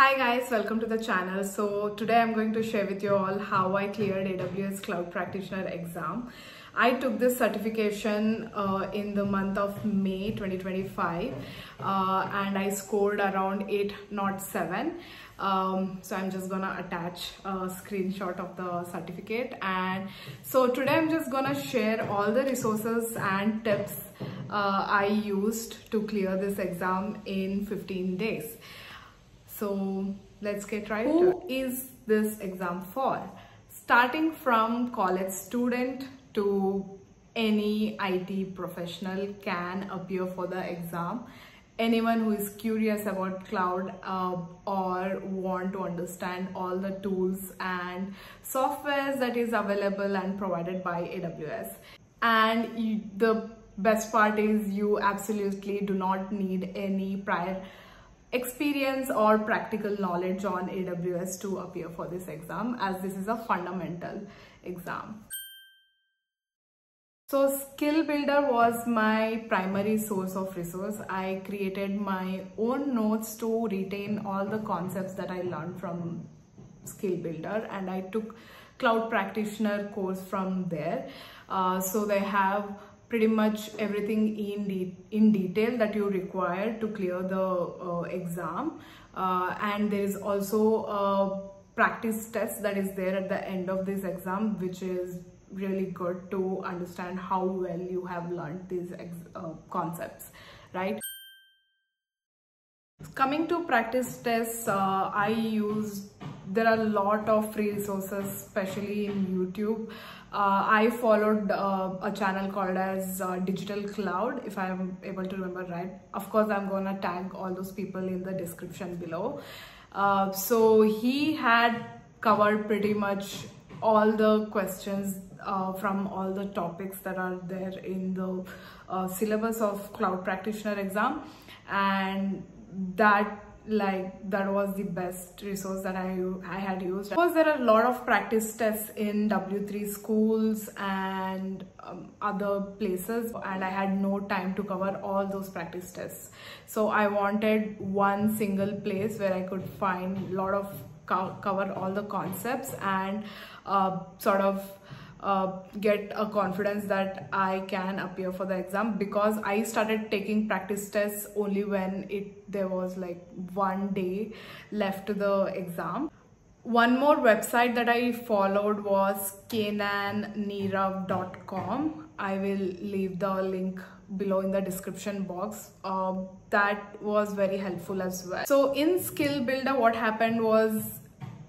Hi guys, welcome to the channel. So today I'm going to share with you all how I cleared AWS Cloud Practitioner exam. I took this certification uh, in the month of May 2025 uh, and I scored around eight, 807. Um, so I'm just gonna attach a screenshot of the certificate and so today I'm just gonna share all the resources and tips uh, I used to clear this exam in 15 days. So let's get right Who is this exam for? Starting from college student to any IT professional can appear for the exam. Anyone who is curious about cloud uh, or want to understand all the tools and softwares that is available and provided by AWS. And you, the best part is you absolutely do not need any prior experience or practical knowledge on AWS to appear for this exam as this is a fundamental exam. So skill builder was my primary source of resource. I created my own notes to retain all the concepts that I learned from skill builder and I took cloud practitioner course from there. Uh, so they have pretty much everything in, de in detail that you require to clear the uh, exam. Uh, and there is also a practice test that is there at the end of this exam which is really good to understand how well you have learned these uh, concepts right? Coming to practice tests uh, i use there are a lot of free resources especially in youtube uh, I followed uh, a channel called as uh, Digital Cloud, if I'm able to remember right. Of course, I'm gonna tag all those people in the description below. Uh, so he had covered pretty much all the questions uh, from all the topics that are there in the uh, syllabus of Cloud Practitioner exam and that like that was the best resource that I, I had used. Of course, there are a lot of practice tests in W3 schools and um, other places and I had no time to cover all those practice tests. So I wanted one single place where I could find a lot of co cover all the concepts and uh, sort of uh, get a confidence that I can appear for the exam because I started taking practice tests only when it there was like one day left to the exam. One more website that I followed was kananinirav.com. I will leave the link below in the description box. Uh, that was very helpful as well. So in Skill Builder, what happened was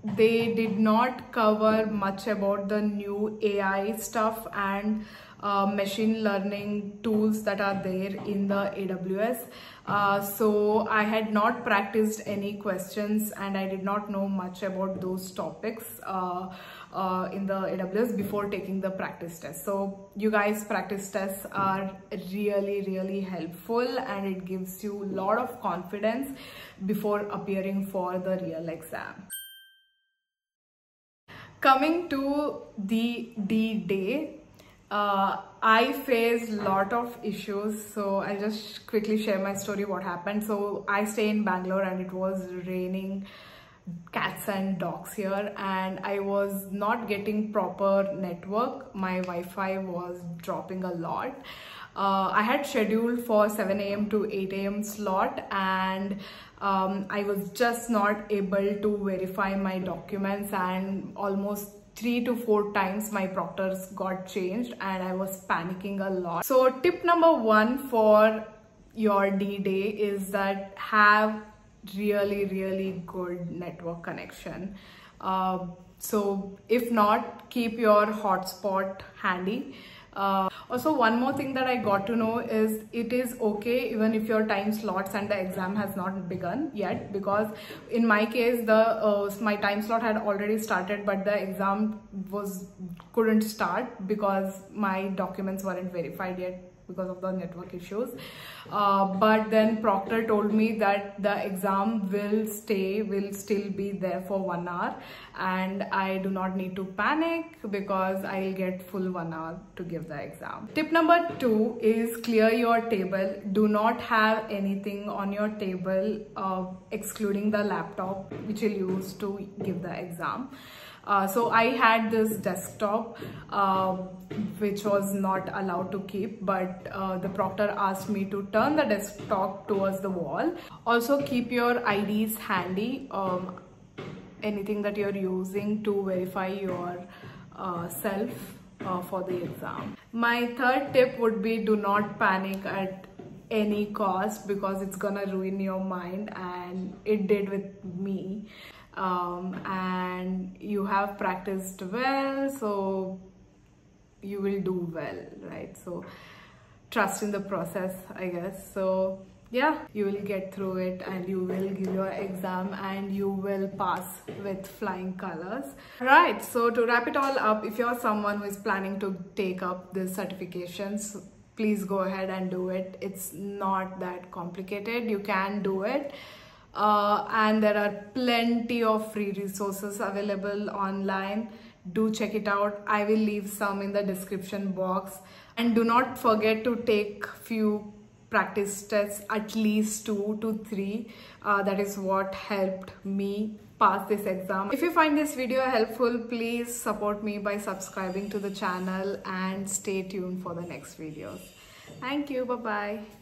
they did not cover much about the new AI stuff and uh, machine learning tools that are there in the AWS. Uh, so I had not practiced any questions and I did not know much about those topics uh, uh in the AWS before taking the practice test. So you guys practice tests are really really helpful and it gives you a lot of confidence before appearing for the real exam. Coming to the D-Day, uh, I faced a lot of issues. So I'll just quickly share my story what happened. So I stay in Bangalore and it was raining cats and dogs here and I was not getting proper network. My Wi-Fi was dropping a lot. Uh, I had scheduled for 7 a.m. to 8 a.m. slot and um, I was just not able to verify my documents and almost three to four times my proctors got changed and I was panicking a lot. So tip number one for your D-Day is that have really, really good network connection. Uh, so if not, keep your hotspot handy. Uh, also, one more thing that I got to know is it is okay even if your time slots and the exam has not begun yet because in my case, the uh, my time slot had already started but the exam was couldn't start because my documents weren't verified yet because of the network issues. Uh, but then Proctor told me that the exam will stay, will still be there for one hour and I do not need to panic because I'll get full one hour to give the exam. Tip number two is clear your table. Do not have anything on your table uh, excluding the laptop which you'll use to give the exam. Uh, so I had this desktop uh, which was not allowed to keep but uh, the proctor asked me to turn the desktop towards the wall. Also keep your IDs handy, um, anything that you're using to verify your uh, self uh, for the exam. My third tip would be do not panic at any cost because it's gonna ruin your mind and it did with me um, and you have practiced well so you will do well right? So trust in the process i guess. So yeah you will get through it and you will give your exam and you will pass with flying colors. Right so to wrap it all up if you're someone who is planning to take up these certifications please go ahead and do it. It's not that complicated. You can do it uh, and there are plenty of free resources available online. Do check it out. I will leave some in the description box. And do not forget to take few practice tests at least two to three. Uh, that is what helped me pass this exam. If you find this video helpful please support me by subscribing to the channel and stay tuned for the next videos. Thank you. Bye bye